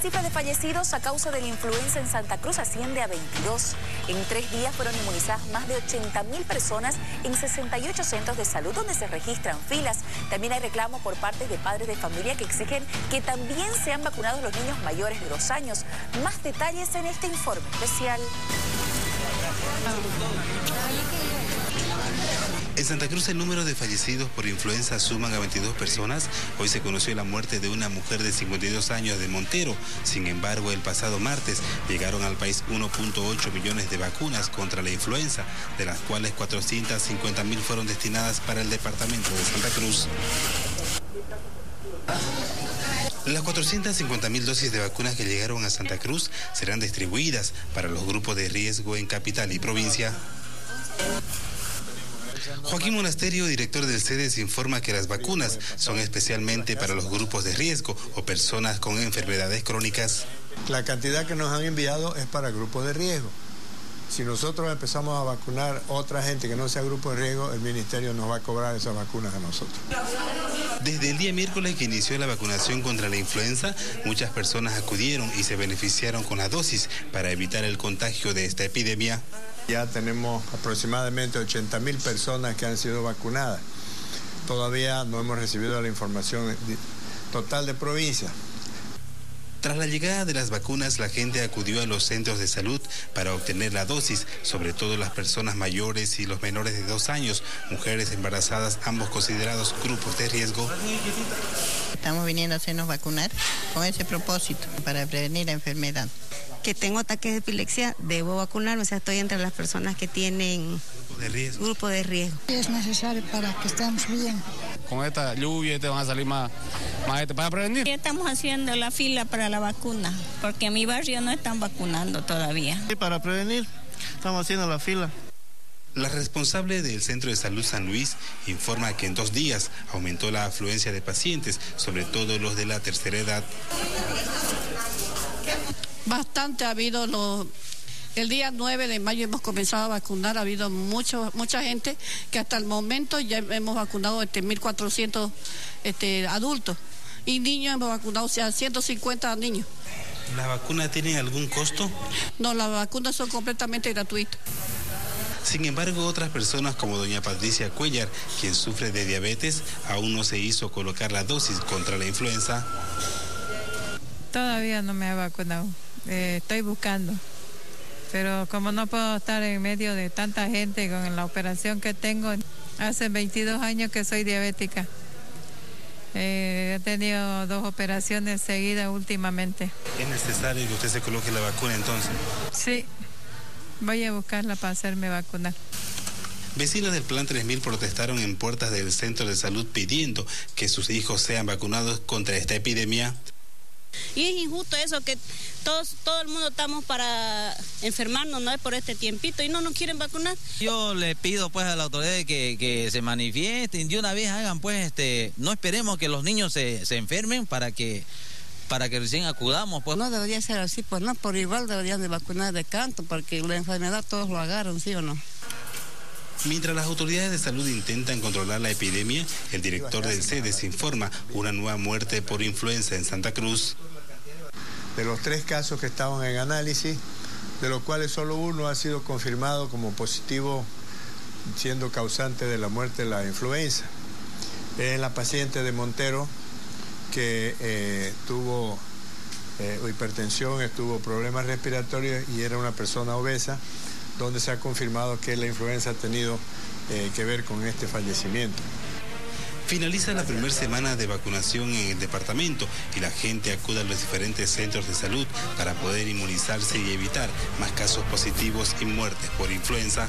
cifra de fallecidos a causa de la influenza en Santa Cruz asciende a 22. En tres días fueron inmunizadas más de 80 mil personas en 68 centros de salud donde se registran filas. También hay reclamo por parte de padres de familia que exigen que también sean vacunados los niños mayores de dos años. Más detalles en este informe especial. En Santa Cruz el número de fallecidos por influenza suman a 22 personas. Hoy se conoció la muerte de una mujer de 52 años de Montero. Sin embargo, el pasado martes llegaron al país 1.8 millones de vacunas contra la influenza, de las cuales 450 mil fueron destinadas para el departamento de Santa Cruz. Las 450 mil dosis de vacunas que llegaron a Santa Cruz serán distribuidas para los grupos de riesgo en capital y provincia. Joaquín Monasterio, director del CEDES, informa que las vacunas son especialmente para los grupos de riesgo o personas con enfermedades crónicas. La cantidad que nos han enviado es para grupos de riesgo. Si nosotros empezamos a vacunar otra gente que no sea grupo de riesgo, el ministerio nos va a cobrar esas vacunas a nosotros. Desde el día miércoles que inició la vacunación contra la influenza, muchas personas acudieron y se beneficiaron con la dosis para evitar el contagio de esta epidemia. Ya tenemos aproximadamente 80 mil personas que han sido vacunadas. Todavía no hemos recibido la información total de provincia. Tras la llegada de las vacunas, la gente acudió a los centros de salud para obtener la dosis, sobre todo las personas mayores y los menores de dos años, mujeres embarazadas, ambos considerados grupos de riesgo. Estamos viniendo a hacernos vacunar con ese propósito, para prevenir la enfermedad. Que tengo ataques de epilepsia, debo vacunarme, o sea, estoy entre las personas que tienen de riesgo. grupo de riesgo. Es necesario para que estemos bien. Con esta lluvia te van a salir más, más gente para prevenir. Ya estamos haciendo la fila para la vacuna, porque en mi barrio no están vacunando todavía. Sí, para prevenir, estamos haciendo la fila. La responsable del Centro de Salud San Luis informa que en dos días aumentó la afluencia de pacientes, sobre todo los de la tercera edad. Bastante ha habido los... El día 9 de mayo hemos comenzado a vacunar, ha habido mucho, mucha gente que hasta el momento ya hemos vacunado este 1.400 este, adultos y niños hemos vacunado o sea, 150 niños. ¿La vacuna tiene algún costo? No, las vacunas son completamente gratuitas. Sin embargo, otras personas como doña Patricia Cuellar, quien sufre de diabetes, aún no se hizo colocar la dosis contra la influenza. Todavía no me he vacunado, eh, estoy buscando. Pero como no puedo estar en medio de tanta gente con la operación que tengo, hace 22 años que soy diabética. Eh, he tenido dos operaciones seguidas últimamente. ¿Es necesario que usted se coloque la vacuna entonces? Sí, voy a buscarla para hacerme vacunar. Vecinos del Plan 3000 protestaron en puertas del centro de salud pidiendo que sus hijos sean vacunados contra esta epidemia. Y es injusto eso que todos, todo el mundo estamos para enfermarnos, no es por este tiempito y no nos quieren vacunar. Yo le pido pues a la autoridad que, que se manifiesten, de una vez hagan pues este, no esperemos que los niños se, se enfermen para que para que recién acudamos. Pues. No debería ser así, pues no, por igual deberían de vacunar de canto, porque la enfermedad todos lo agarran, ¿sí o no? Mientras las autoridades de salud intentan controlar la epidemia, el director del CEDES informa una nueva muerte por influenza en Santa Cruz. De los tres casos que estaban en análisis, de los cuales solo uno ha sido confirmado como positivo, siendo causante de la muerte de la influenza. Es la paciente de Montero que eh, tuvo eh, hipertensión, estuvo problemas respiratorios y era una persona obesa donde se ha confirmado que la influenza ha tenido eh, que ver con este fallecimiento. Finaliza la primera semana de vacunación en el departamento y la gente acude a los diferentes centros de salud para poder inmunizarse y evitar más casos positivos y muertes por influenza.